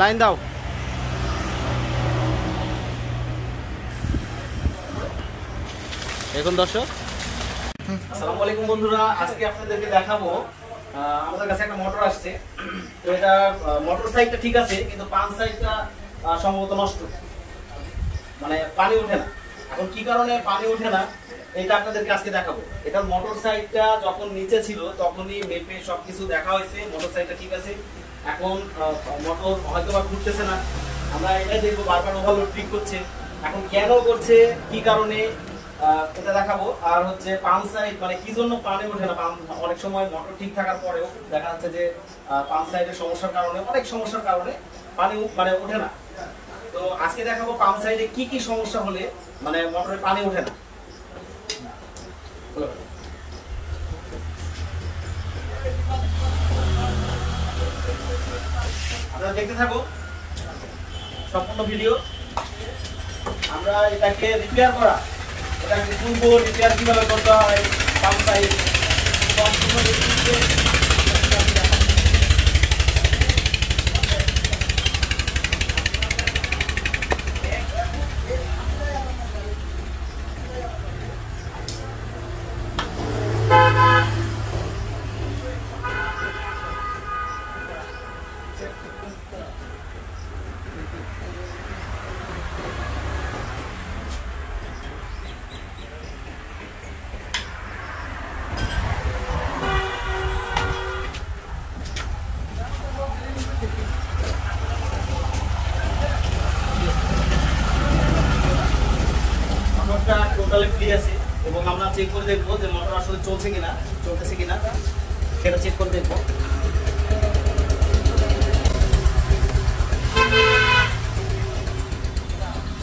Line দাও। এখন দর্শক। আসসালামু আলাইকুম বন্ধুরা, আজকে আপনাদেরকে দেখাবো আমাদের কাছে একটা মোটর আসছে। তো এটা মোটর সাইডটা ঠিক আছে, কিন্তু পাম্প সাইডটা সম্ভবত নষ্ট। মানে পানি ওঠে না। এখন কি কারণে পানি ওঠে না? এটা আপনাদেরকে আজকে দেখাবো। এটা মোটর সাইডটা যখন নিচে ছিল, তখনই মেপে সবকিছু দেখা হয়েছে। মোটর সাইডটা ঠিক আছে। এখন মোটর হয়তো বা ঘুরতেছে না। আমরা এটাই দেখব, বারবার ওভারলোড ঠিক করছে। এখন কেন করছে? কি কারণে? এটা দেখাবো। আর হচ্ছে পাম্প সাইড মানে কি জন্য পানি ওঠে না? পাম্প, অনেক সময় মোটর ঠিক থাকার পরেও দেখা যাচ্ছে যে পাম্প সাইডের সমস্যার কারণে, অনেক সমস্যার কারণে পানি মানে ওঠে না। তো আজকে দেখাবো পাম্প সাইডে কি কি সমস্যা হলে মানে মোটরে পানি ওঠে না। আপনারা দেখতে থাকো সম্পূর্ণ ভিডিও। আমরা এটাকে রিপেয়ার করা। এটাকে খুলবো রিপেয়ার কীভাবে করতে হয়, পাম্প সাইড সম্পূর্ণ চেক করে দেখব যে মোটর আসলে চলছে কিনা, চলতেছে কিনা। সেটা চেক করে দেখব।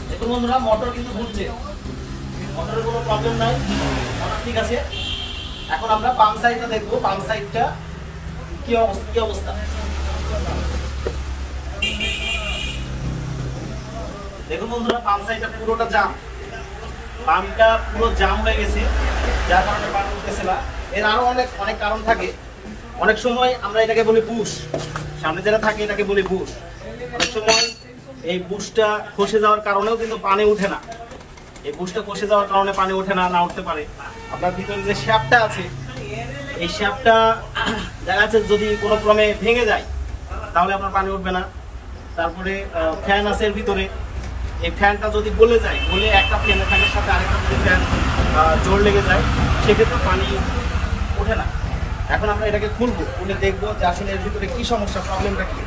দেখুন বন্ধুরা মোটর কিন্তু ঘুরছে। মোটরের কোনো প্রবলেম নাই। মোটর ঠিক আছে। এখন আমরা পাম্প সাইডটা দেখব। পাম্প সাইডটা কি অবস্থা কি অবস্থা? দেখুন বন্ধুরা পাম্প সাইডটা পুরোটা জাম পাম্পটা পুরো জাম হয়ে গেছে, যার কারণে পানি উঠতেছে না। এর আরও অনেক অনেক কারণ থাকে। অনেক সময় আমরা এটাকে বলি বুশ সামনে যারা থাকে, এটাকে বলি বুশ অনেক সময় এই বুশটা খসে যাওয়ার কারণেও কিন্তু পানি উঠে না। এই বুশটা খসে যাওয়ার কারণে পানি ওঠে না না উঠতে পারে। আপনার ভিতরে যে শ্যাপটা আছে, এই শ্যাপটা দেখা যাচ্ছে যদি কোনো ক্রমে ভেঙে যায়, তাহলে আপনার পানি উঠবে না। তারপরে ফ্যান আছে এর ভিতরে। এই ফ্যানটা যদি গলে যায় গলে একটা ফ্যান ফ্যানের সাথে আরেকটা যদি ফ্যান জোর লেগে যায় সেক্ষেত্রে পানি ওঠে না। এখন আমরা এটাকে খুলবো খুলে দেখব যে আসলে এর ভিতরে কী সমস্যা প্রবলেমটা কি।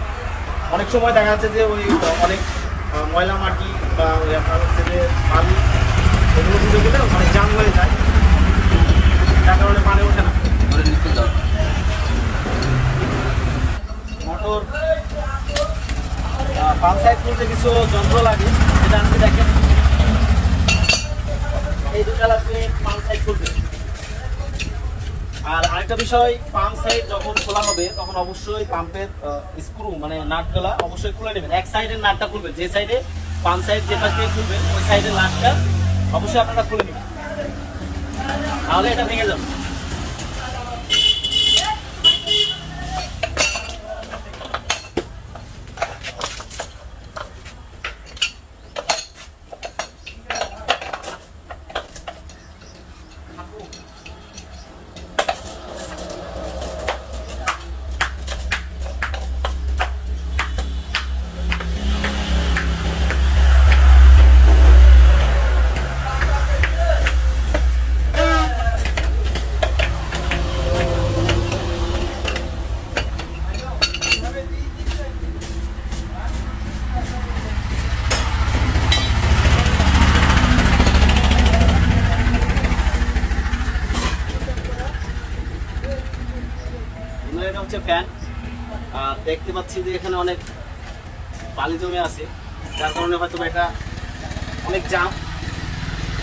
অনেক সময় দেখা যাচ্ছে যে ওই অনেক ময়লা মাটি বা ওই আপনার হচ্ছে যে বালু এগুলো ঢুকে গেলে অনেক জাম হয়ে যায়। যার কারণে পানি ওঠে না। মোটর পাম্প সাইড খুলতে কিছু যন্ত্র লাগে যেটা আজকে দেখেন। এই দুটা লাগবে পাম্প সাইড খুলবে। আর আরেকটা বিষয় পাম্প সাইড যখন খোলা হবে, তখন অবশ্যই পাম্পের স্ক্রু মানে নাটগুলা অবশ্যই খুলে নেবেন। এক সাইডের নাটটা খুলবেন যে সাইডে পাম্প সাইড যে পাশ দিয়ে খুলবেন ওই সাইডের নাটটা অবশ্যই আপনারা খুলে নেবেন। তাহলে এটা ভেঙে যাবে বন্ধুরা, এটা হচ্ছে ফ্যান আর দেখতে পাচ্ছি যে এখানে অনেক বালি জমে আছে, যার কারণে হয়তো এটা অনেক জাম,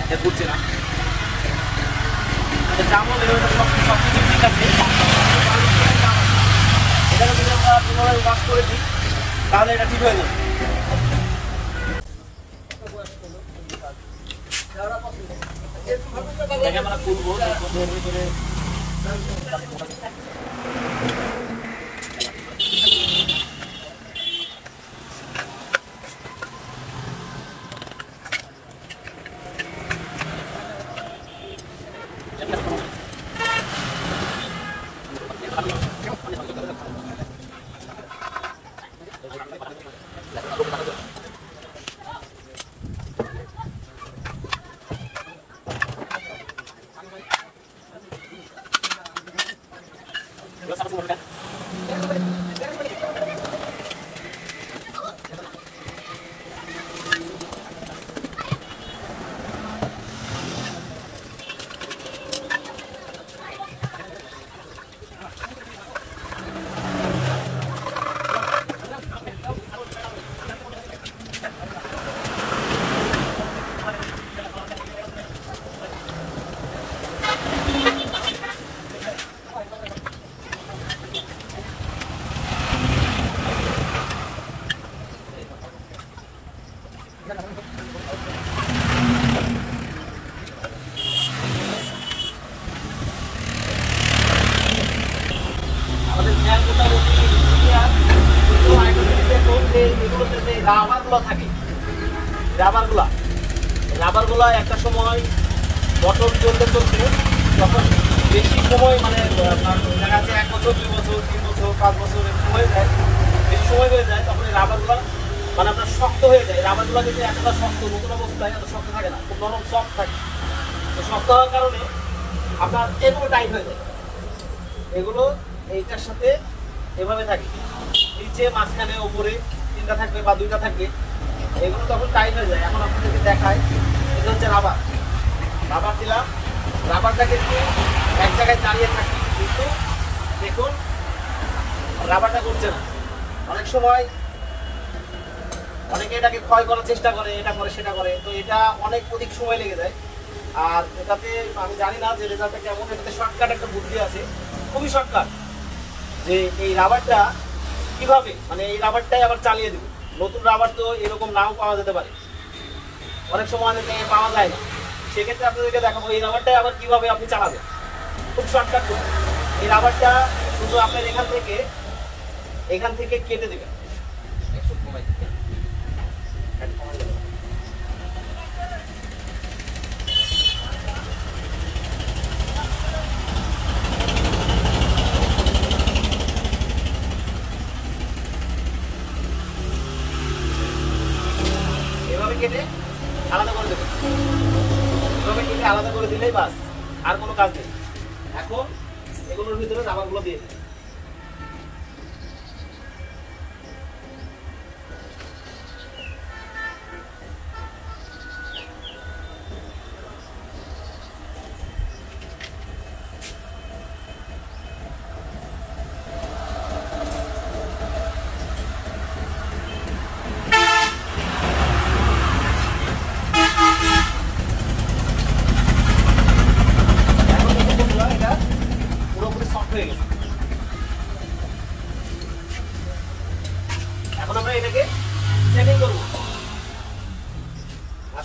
এটা ঘুরছে না। জাম হলে সব কিছু ঠিক আছে। এটাকে যদি আমরা পুনরায় ওয়াশ করে দিই, তাহলে এটা ঠিক হয়ে যাবে। আমরা খুলবো খুলবো এর ভিতরে আমাদের ন্যায় মোটামুটি ইতিহাস কিন্তু আইডেন্টিটি দেখুন যে এগুলোতে রাবারগুলো থাকে, রাবারগুলা এই একটা সময় মোটর চলতে চলতে যখন বেশি সময় মানে দেখা যাচ্ছে এক বছর, দুই বছর, তিন বছর, পাঁচ বছর হয়ে যায়, বেশি সময় হয়ে যায়, তখন এই রাবারগুলা মানে আপনার শক্ত হয়ে যায়। রাবারগুলা কিন্তু এতটা শক্ত, নতুন অবস্থায় এত শক্ত থাকে না, খুব নরম সফট থাকে। তো শক্ত হওয়ার কারণে আপনার এগুলো টাইট হয়ে যায়। এগুলো এইটার সাথে এভাবে থাকে। নিচে মাঝখানে, উপরে তিনটা থাকবে বা দুইটা থাকবে, এগুলো তখন টাইট হয়ে যায়। এখন আপনাদেরকে দেখায় এটা হচ্ছে রাবার রাবার দিলাম। রাবারটা কিন্তু এক জায়গায় দাঁড়িয়ে থাকে। কিন্তু দেখুন রাবারটা করছে না। অনেক সময় অনেকে এটাকে ক্ষয় করার চেষ্টা করে, এটা করে, সেটা করে। তো এটা অনেক অধিক সময় লেগে যায়। আর এটাতে আমি জানি না যে রেজাল্টটা কেমন। এটাতে শর্টকাট একটা বুদ্ধি আছে। খুবই শর্টকাট যে এই রাবারটা কীভাবে? মানে এই রাবারটাই আবার চালিয়ে দেবো। নতুন রাবার তো এরকম নাও পাওয়া যেতে পারে। অনেক সময় পাওয়া যায় না। সেক্ষেত্রে আপনাদেরকে দেখাবো, এই রাবারটাই আবার কীভাবে আপনি চালাবেন? খুব শর্টকাট এই রাবারটা শুধু আপনার এখান থেকে এখান থেকে কেটে দেবেন একশো কমাই দিবেন। একটু কমাই দেবেন। এভাবে কেটে আলাদা করে দেবেন এভাবে কেটে আলাদা করে দিলেই বাস, আর কোনো কাজ নেই। এখন এগুলোর ভিতরে রাবারগুলো দিয়ে দিন।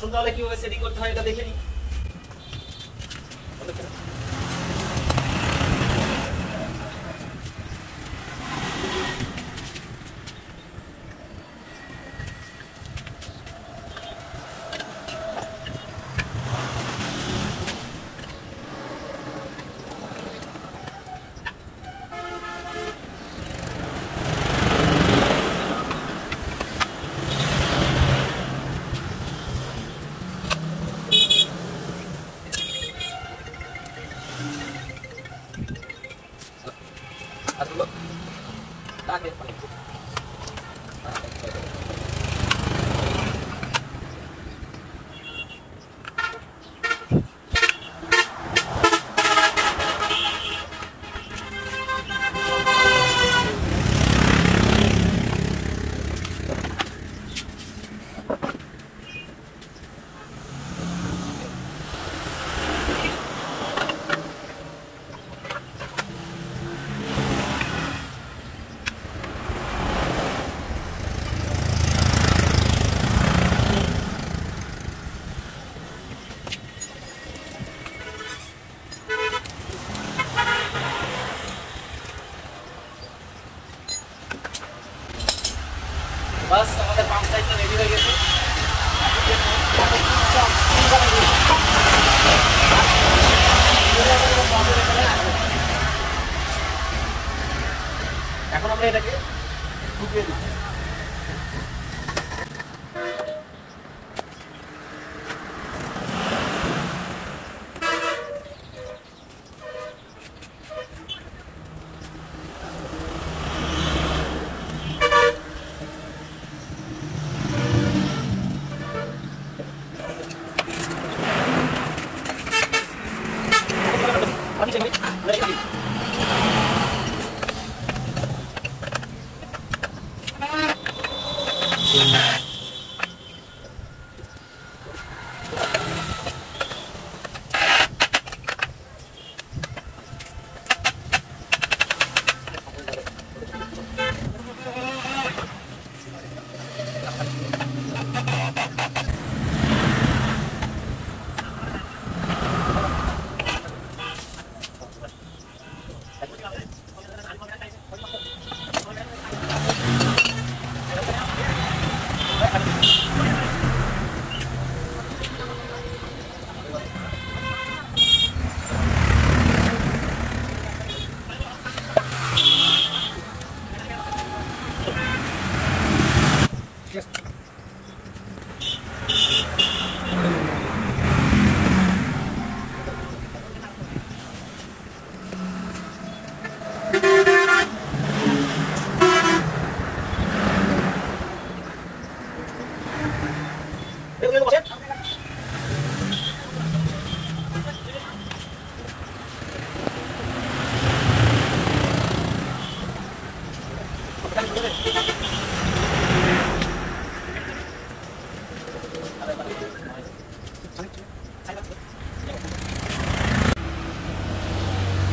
আসুন তাহলে কীভাবে সেটিং করতে হয় এটা দেখে নিই বাস আমাদের পাম্প সাইডটা রেডি হয়ে গেছে এখন আমরা এটাকে। ঢুকিয়ে দিচ্ছি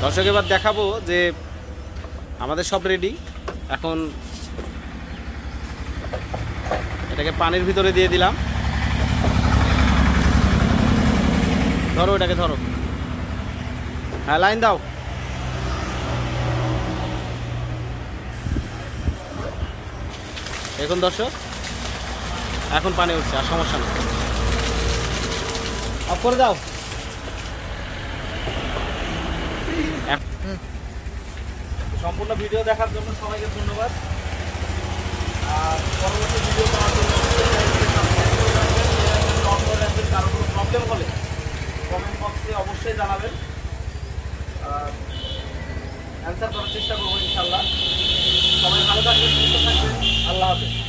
দর্শক, এবার দেখাবো যে আমাদের সব রেডি এখন এটাকে পানির ভিতরে দিয়ে দিলাম। ধরো এটাকে, ধরো। হ্যাঁ লাইন দাও। এখন দর্শক, এখন পানি উঠছে, আর সমস্যা নেই। অফ করে দাও। সম্পূর্ণ ভিডিও দেখার জন্য সবাইকে ধন্যবাদ। আর পরবর্তী ভিডিও পাওয়ার জন্য কারও কোনো প্রবলেম হলে কমেন্ট বক্সে অবশ্যই জানাবেন। অ্যান্সার করার চেষ্টা করব ইনশাল্লাহ সবাই ভালো থাকবেন, সুস্থ থাকবেন। আল্লাহ হাফেজ।